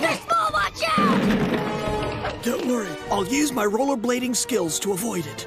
Mr. Small, watch out! Don't worry, I'll use my rollerblading skills to avoid it.